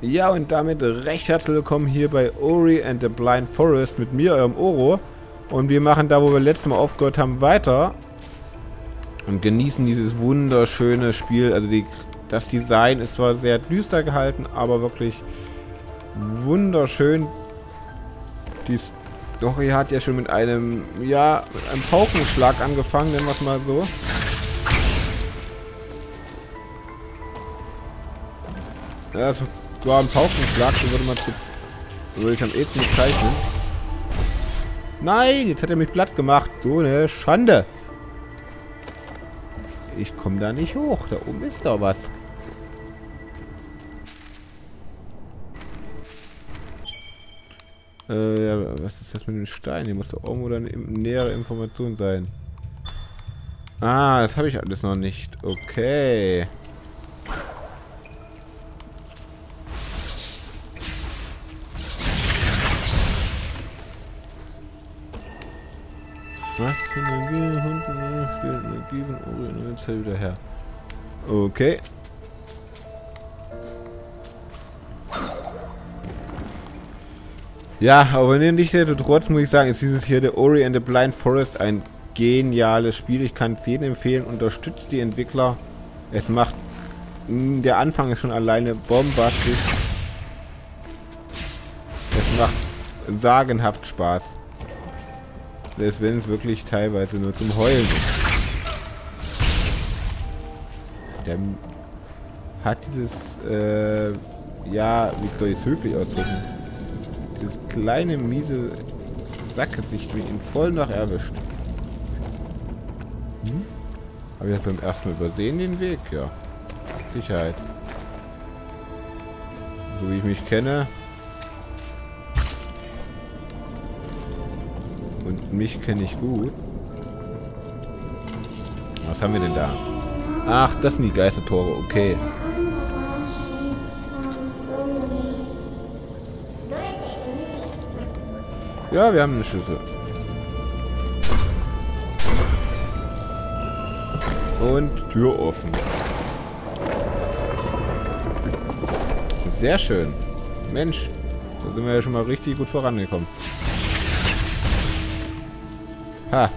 Ja, und damit recht herzlich willkommen hier bei Ori and the Blind Forest mit mir, eurem Oro. Und wir machen da, wo wir letztes Mal aufgehört haben, weiter. Und genießen dieses wunderschöne Spiel. Also die, das Design ist zwar sehr düster gehalten, aber wirklich wunderschön. Die Story hat ja schon mit einem, ja, mit einem Paukenschlag angefangen, nennen wir es mal so. Ja, so ein Paukenschlag, so würde man würde ich am ehesten bezeichnen. Nein, jetzt hat er mich platt gemacht. So eine Schande. Ich komme da nicht hoch. Da oben ist doch was. Äh, ja, was ist das mit den Steinen? Hier muss doch irgendwo dann nähere Information sein. Ah, das habe ich alles noch nicht. Okay. Steht Energie von Orient jetzt wieder her. Okay. Ja, aber nicht nichtsdestotrotz muss ich sagen, ist dieses hier, der Ori and the Blind Forest, ein geniales Spiel. Ich kann es jedem empfehlen. Unterstützt die Entwickler. Es macht... Der Anfang ist schon alleine bombastisch. Es macht sagenhaft Spaß. Selbst wenn es wirklich teilweise nur zum Heulen ist. Der hat dieses, äh, ja, wie soll ich es höflich ausdrücken? Dieses kleine, miese Sackgesicht wie ihn voll noch erwischt. Hm? Habe ich das beim ersten Mal übersehen, den Weg? Ja. Sicherheit. So wie ich mich kenne, Und mich kenne ich gut. Was haben wir denn da? Ach, das sind die Geistertore. Okay. Ja, wir haben eine Schlüssel. Und Tür offen. Sehr schön. Mensch, da sind wir ja schon mal richtig gut vorangekommen. Ha.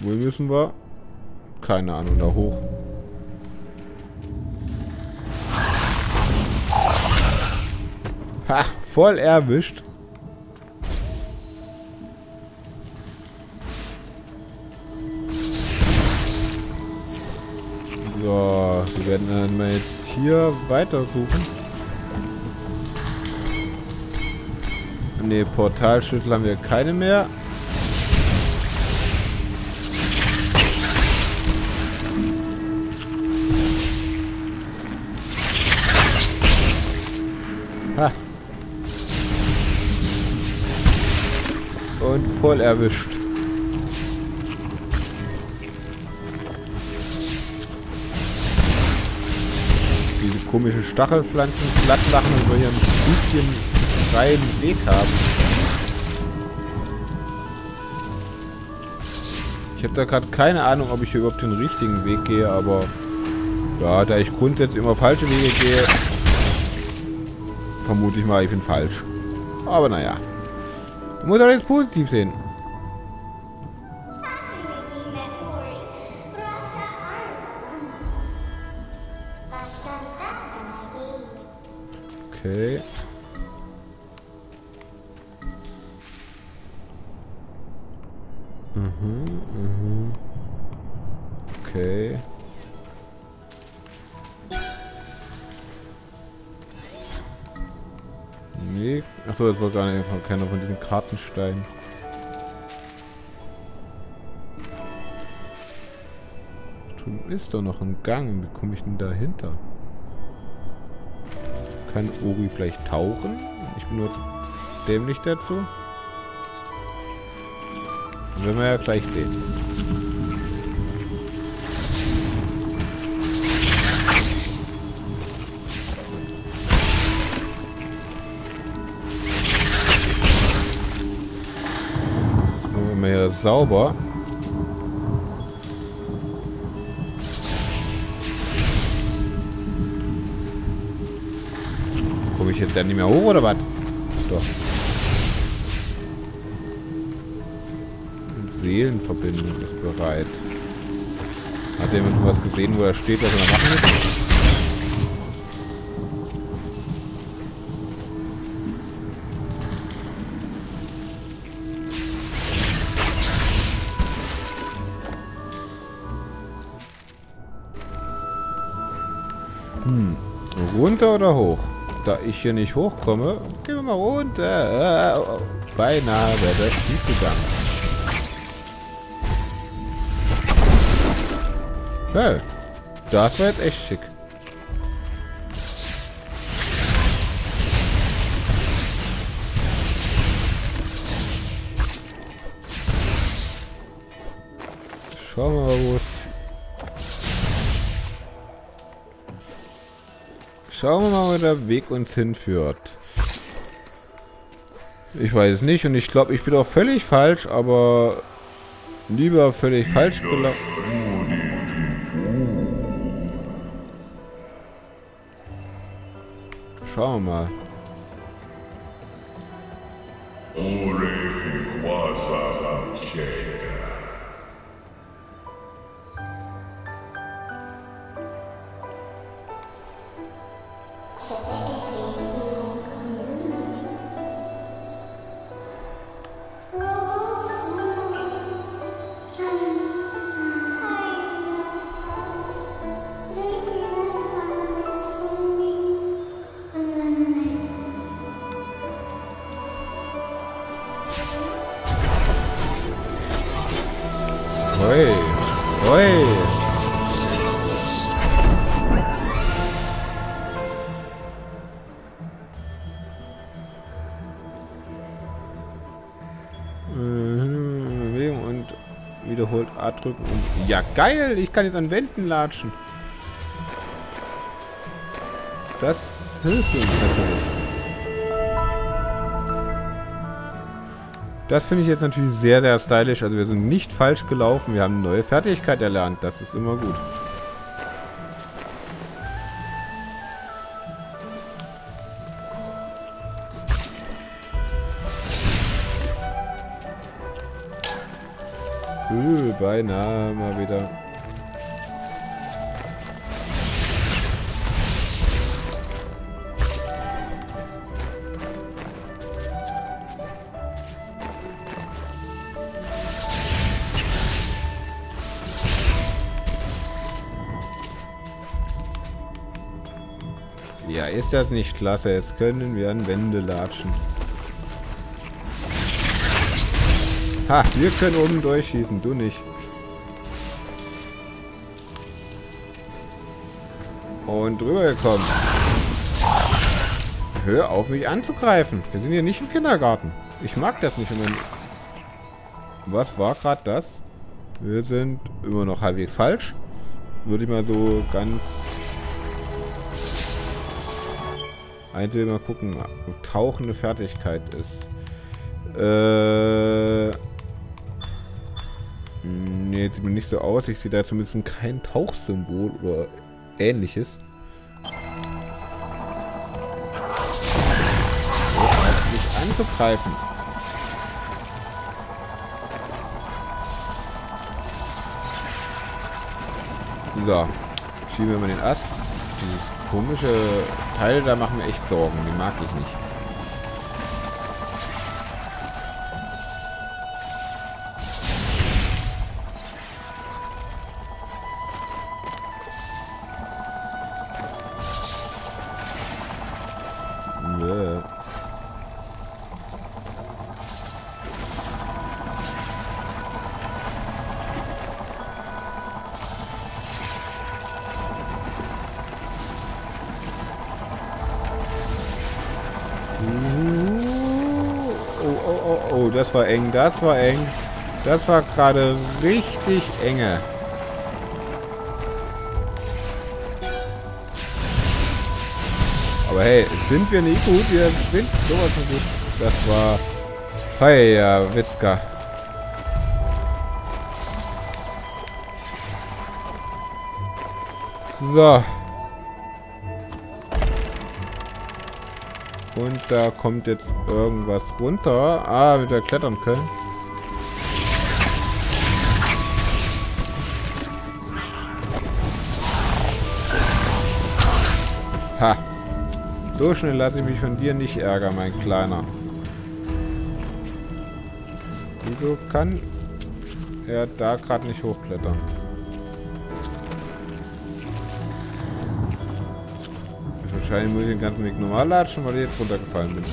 Wo müssen wir? Keine Ahnung, da hoch. Ha, voll erwischt. So, wir werden dann mal jetzt hier weiter suchen. Ne, Portalschlüssel haben wir keine mehr. Voll erwischt. Diese komischen Stachelpflanzen platt machen und wir hier ein bisschen freien Weg haben. Ich habe da gerade keine Ahnung, ob ich hier überhaupt den richtigen Weg gehe, aber ja, da ich grundsätzlich immer falsche Wege gehe, vermute ich mal, ich bin falsch. Aber naja. Muss alles positiv sehen. Okay. Achso, das war gar nicht keiner von diesen Kartensteinen. ist doch noch ein Gang. Wie komme ich denn dahinter? Kann Ori vielleicht tauchen? Ich bin nur dämlich dazu. Das werden wir ja gleich sehen. mehr sauber. Komme ich jetzt ja nicht mehr hoch, oder was? Doch. Seelenverbindung ist bereit. Hat jemand was gesehen, wo er steht, was er machen muss? Runter oder hoch? Da ich hier nicht hochkomme, gehen wir mal runter. Beinahe wäre das schief gegangen. Hey, das war jetzt echt schick. Schauen wir mal, wo es... Schauen wir mal, wo der Weg uns hinführt. Ich weiß es nicht und ich glaube, ich bin auch völlig falsch, aber lieber völlig falsch gelaufen. Schauen wir mal. 없었고. Drücken. Und ja, geil! Ich kann jetzt an Wänden latschen. Das hilft uns natürlich. Das finde ich jetzt natürlich sehr, sehr stylisch. Also wir sind nicht falsch gelaufen. Wir haben eine neue Fertigkeit erlernt. Das ist immer gut. Beinahe mal wieder. Ja, ist das nicht klasse? Jetzt können wir an Wände latschen. Ha, wir können oben durchschießen, du nicht. Und drüber gekommen. Hör auf, mich anzugreifen. Wir sind hier nicht im Kindergarten. Ich mag das nicht. Was war gerade das? Wir sind immer noch halbwegs falsch. Würde ich mal so ganz Eins will mal gucken, tauchende Fertigkeit ist. Äh. Ne, jetzt sieht mir nicht so aus. Ich sehe da zumindest kein Tauchsymbol oder ähnliches. Nicht anzugreifen. So. Schieben wir mal den Ast. Dieses komische Teile da machen mir echt Sorgen. Die mag ich nicht. Das war eng, das war eng. Das war gerade richtig enge. Aber hey, sind wir nicht gut? Wir sind sowas von gut. Das war... Hey, ja, Witzka. So. Und da kommt jetzt irgendwas runter. Ah, mit der klettern können. Ha. So schnell lasse ich mich von dir nicht ärgern, mein Kleiner. Wieso kann er da gerade nicht hochklettern? Wahrscheinlich muss ich den ganzen Weg normal latschen, weil ich jetzt runtergefallen bin.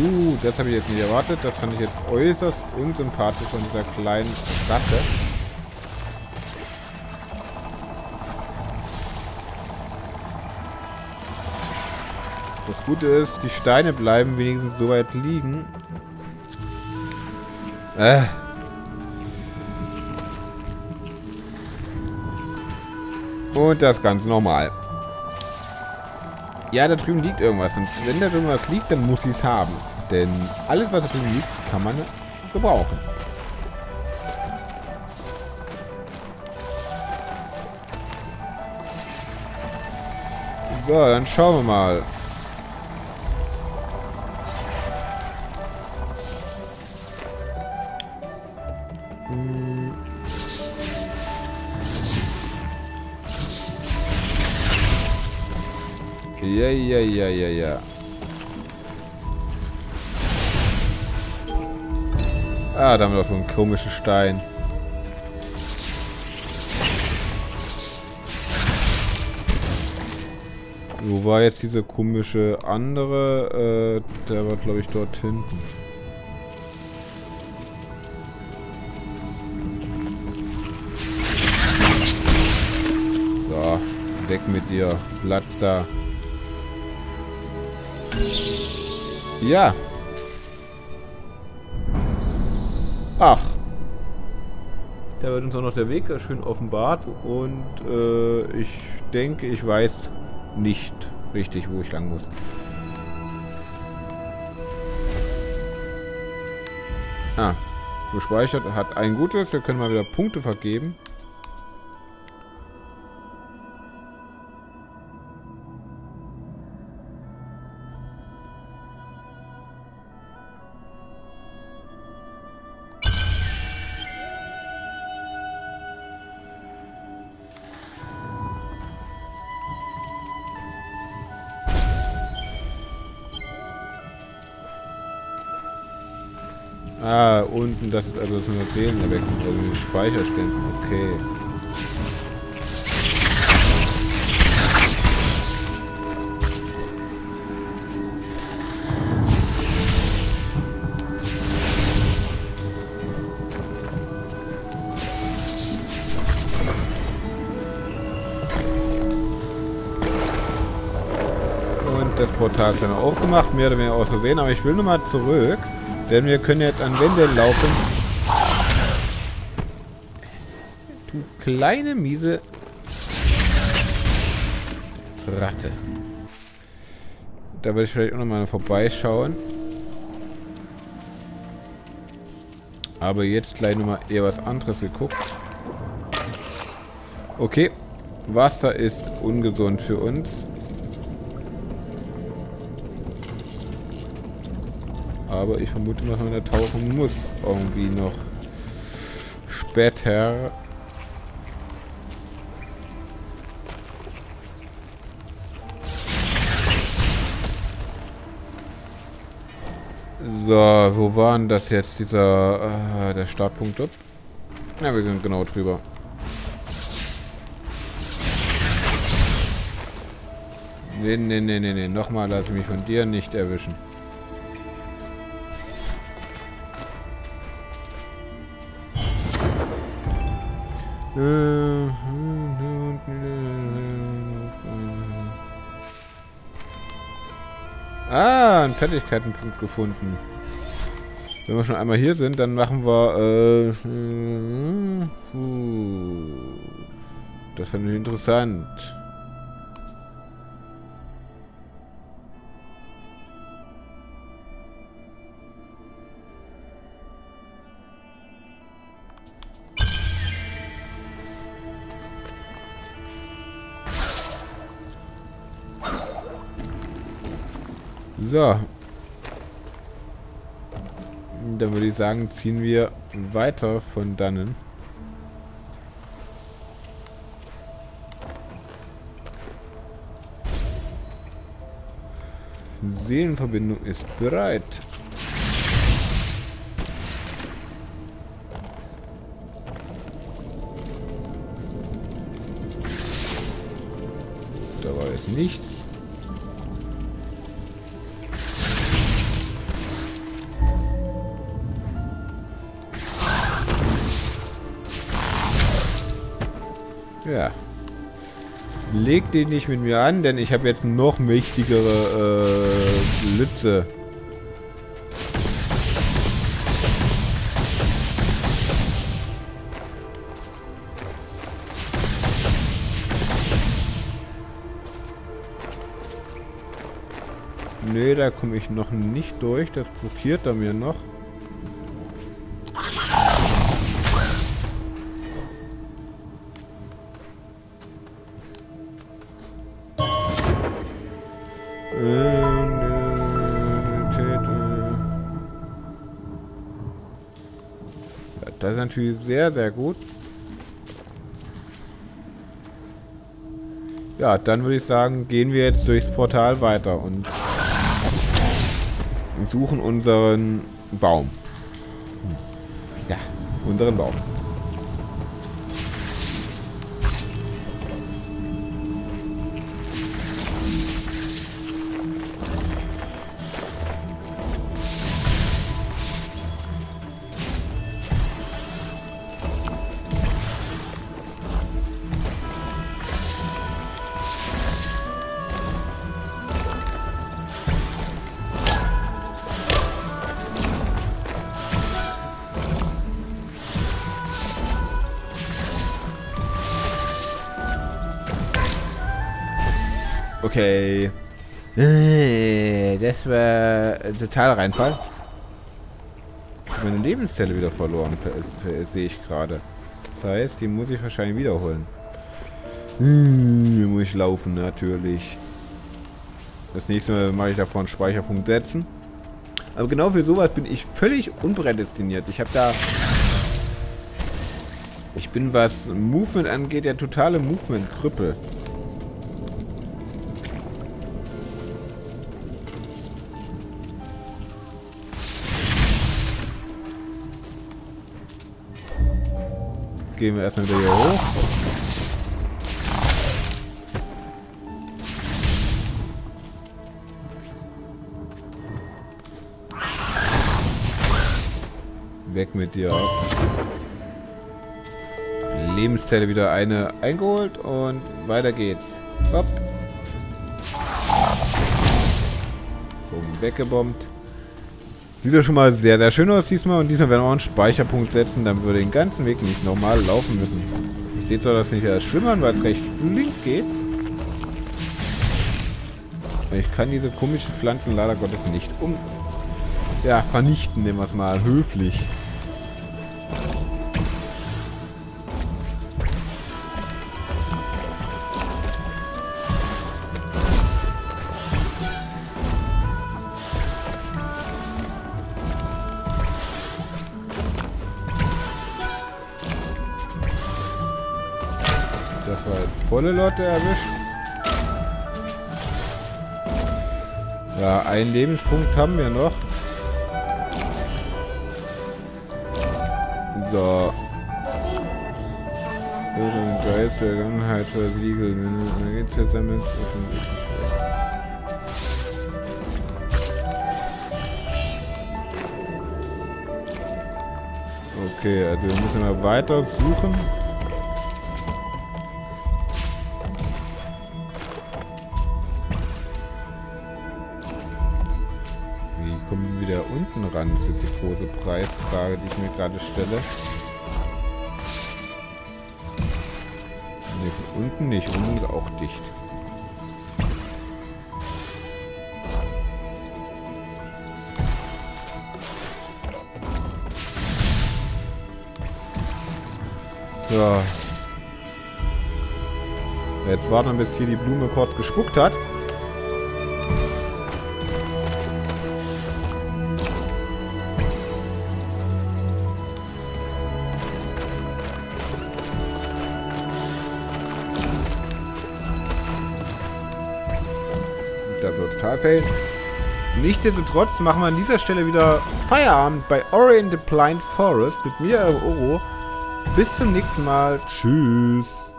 Uh, das habe ich jetzt nicht erwartet. Das fand ich jetzt äußerst unsympathisch von dieser kleinen Ratte. Gute ist, die Steine bleiben wenigstens so weit liegen. Äh. Und das ganz normal. Ja, da drüben liegt irgendwas. Und wenn da drüben was liegt, dann muss ich es haben. Denn alles, was da drüben liegt, kann man gebrauchen. So, dann schauen wir mal. Ja, ja, ja, ja, ja. Ah, da haben wir doch so einen komischen Stein. Wo war jetzt diese komische andere? Äh, der war, glaube ich, dort hinten. So, weg mit dir. Platz da. Ja. Ach. Da wird uns auch noch der Weg schön offenbart und äh, ich denke, ich weiß nicht richtig, wo ich lang muss. Ah, gespeichert hat ein gutes. Wir können mal wieder Punkte vergeben. Unten, das ist also zum Erzählen weg, also den Speicherständen, okay. Und das Portal dann aufgemacht, mehr oder weniger aus Versehen, aber ich will nochmal zurück. Denn wir können jetzt an Wände laufen. Du kleine, miese Ratte. Da würde ich vielleicht auch nochmal vorbeischauen. Aber jetzt gleich nochmal eher was anderes geguckt. Okay. Wasser ist ungesund für uns. Aber ich vermute, dass man da tauchen muss. Irgendwie noch später. So, wo war denn das jetzt, dieser, äh, der Startpunkt dort? Ja, wir sind genau drüber. Nee, nee, nee, nee, nee. Nochmal ich mich von dir nicht erwischen. Ah, einen Fertigkeitenpunkt gefunden. Wenn wir schon einmal hier sind, dann machen wir... Äh, das fände ich interessant. So. Dann würde ich sagen, ziehen wir weiter von dannen. Seelenverbindung ist bereit. Da war jetzt nichts. Ja. Leg den nicht mit mir an, denn ich habe jetzt noch mächtigere äh, Blitze. Nee, da komme ich noch nicht durch. Das blockiert er mir noch. Das ist natürlich sehr, sehr gut. Ja, dann würde ich sagen, gehen wir jetzt durchs Portal weiter und suchen unseren Baum. Ja, unseren Baum. Okay. Äh, das war total Reinfall. Meine Lebenszelle wieder verloren, sehe ich gerade. Das heißt, die muss ich wahrscheinlich wiederholen. Hm, muss ich laufen, natürlich. Das nächste Mal mache ich davor einen Speicherpunkt setzen. Aber genau für sowas bin ich völlig unprädestiniert. Ich habe da... Ich bin, was Movement angeht, der totale Movement-Krüppel. Gehen wir erstmal wieder hier hoch. Weg mit dir. Lebenszelle wieder eine eingeholt und weiter geht's. Hopp. Weggebombt. Sieht ja schon mal sehr, sehr schön aus diesmal. Und diesmal werden wir auch einen Speicherpunkt setzen. Dann würde den ganzen Weg nicht normal laufen müssen. Ich sehe zwar das nicht als schlimm weil es recht flink geht. Ich kann diese komischen Pflanzen leider Gottes nicht um... Ja, vernichten, nehmen wir es mal höflich. Volle Lotte erwischt. Ja, einen Lebenspunkt haben wir noch. So. Den Geist der Vergangenheit versiegeln. Dann geht's jetzt damit. Okay, also wir müssen mal weiter suchen. Ran? Das ist jetzt die große Preisfrage, die ich mir gerade stelle. Ne, von unten nicht. Unten ist auch dicht. So. Jetzt warten, bis hier die Blume kurz gespuckt hat. Fail. Nichtsdestotrotz machen wir an dieser Stelle wieder Feierabend bei Ori in the Blind Forest mit mir, Oro. Bis zum nächsten Mal. Tschüss.